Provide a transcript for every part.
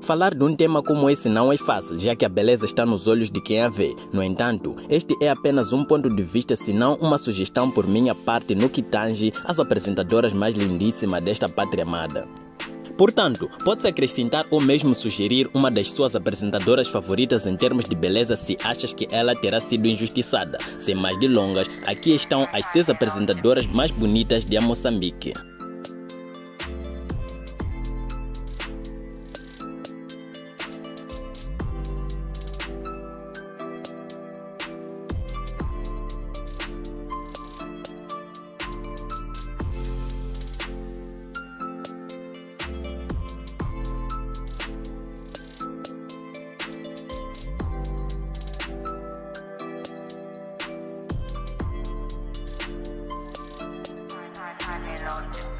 Falar de um tema como esse não é fácil, já que a beleza está nos olhos de quem a vê. No entanto, este é apenas um ponto de vista, senão uma sugestão por minha parte no que tange as apresentadoras mais lindíssimas desta pátria amada. Portanto, pode-se acrescentar ou mesmo sugerir uma das suas apresentadoras favoritas em termos de beleza se achas que ela terá sido injustiçada. Sem mais delongas, aqui estão as seis apresentadoras mais bonitas de Moçambique. Charleston.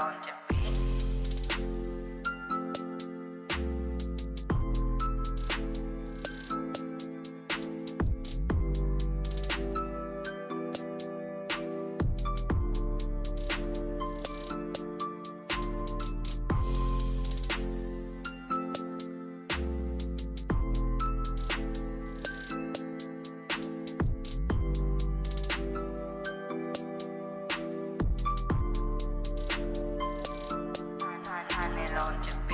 York. American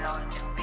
lost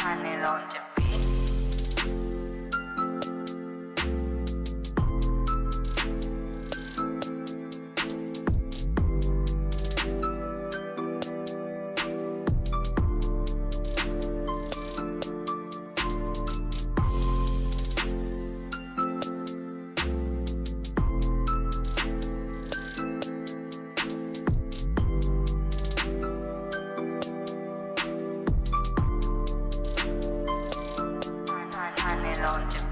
Tunnel on the London.